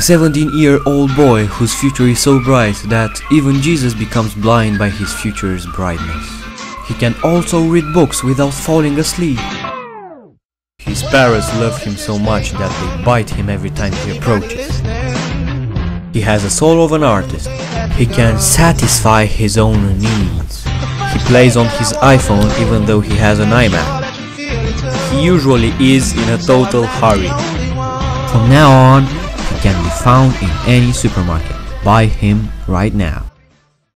A 17 year old boy whose future is so bright that even Jesus becomes blind by his future's brightness. He can also read books without falling asleep. His parents love him so much that they bite him every time he approaches. He has the soul of an artist. He can satisfy his own needs. He plays on his iPhone even though he has an iMac. He usually is in a total hurry. From now on, can be found in any supermarket. Buy him right now.